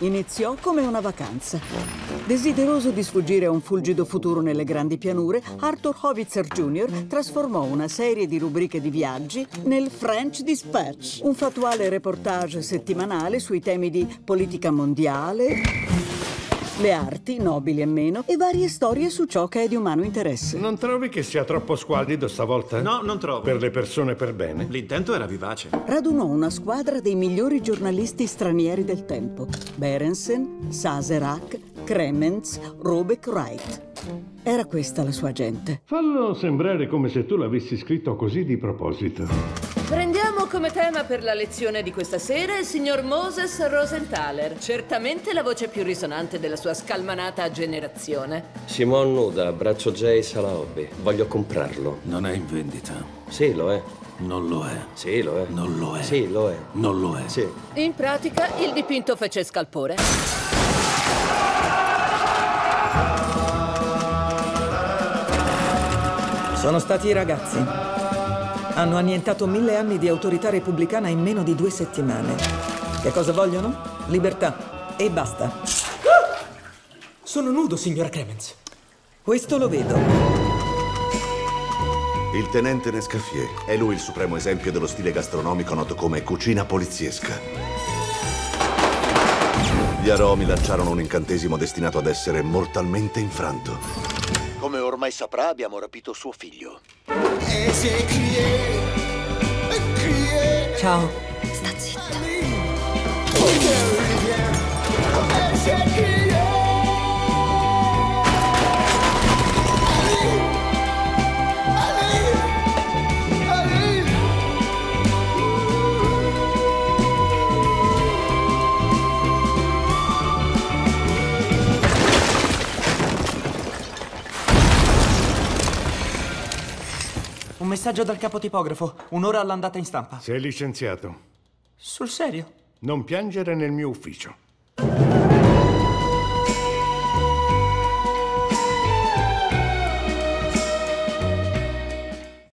iniziò come una vacanza. Desideroso di sfuggire a un fulgido futuro nelle grandi pianure, Arthur Howitzer Jr. trasformò una serie di rubriche di viaggi nel French Dispatch, un fattuale reportage settimanale sui temi di politica mondiale, le arti, nobili e meno, e varie storie su ciò che è di umano interesse. Non trovi che sia troppo squallido stavolta? No, non trovo. Per le persone per bene? L'intento era vivace. Radunò una squadra dei migliori giornalisti stranieri del tempo. Berensen, Sazerac, Kremens, Robeck Wright. Era questa la sua gente. Fallo sembrare come se tu l'avessi scritto così di proposito. Prendiamo come tema per la lezione di questa sera il signor Moses Rosenthaler, certamente la voce più risonante della sua scalmanata generazione. Simon Nuda, braccio J, sala hobby. Voglio comprarlo. Non è in vendita. Sì, lo è. Non lo è. Sì, lo è. Non lo è. Sì, lo è. Non lo è. Sì. In pratica, il dipinto fece scalpore. Sono stati i ragazzi. Hanno annientato mille anni di autorità repubblicana in meno di due settimane. Che cosa vogliono? Libertà. E basta. Sono nudo, signora Clemens. Questo lo vedo. Il tenente Nescaffier. È lui il supremo esempio dello stile gastronomico noto come cucina poliziesca. Gli aromi lanciarono un incantesimo destinato ad essere mortalmente infranto. Come ormai saprà, abbiamo rapito suo figlio. Ciao. Sta zitta. Un messaggio dal capo tipografo. Un'ora all'andata in stampa. Sei licenziato. Sul serio? Non piangere nel mio ufficio.